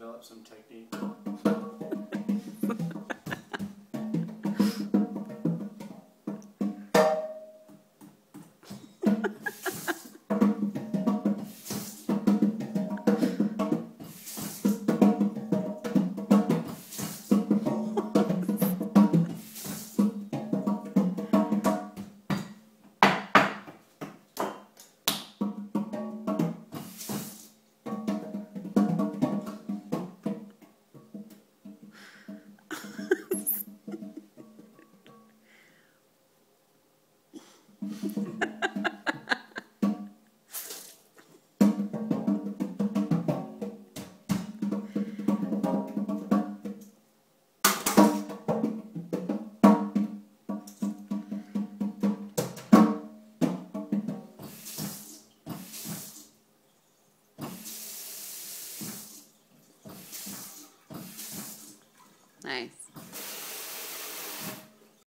develop some technique. Nice.